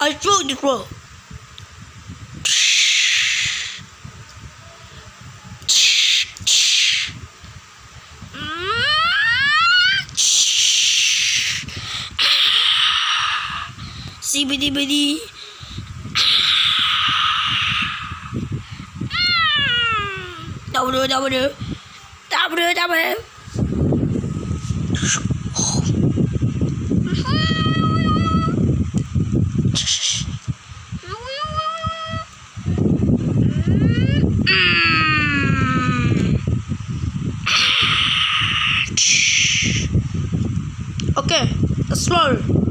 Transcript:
I throw this rock. Sibidi bidi. Double, double, double, double. Okay, slow.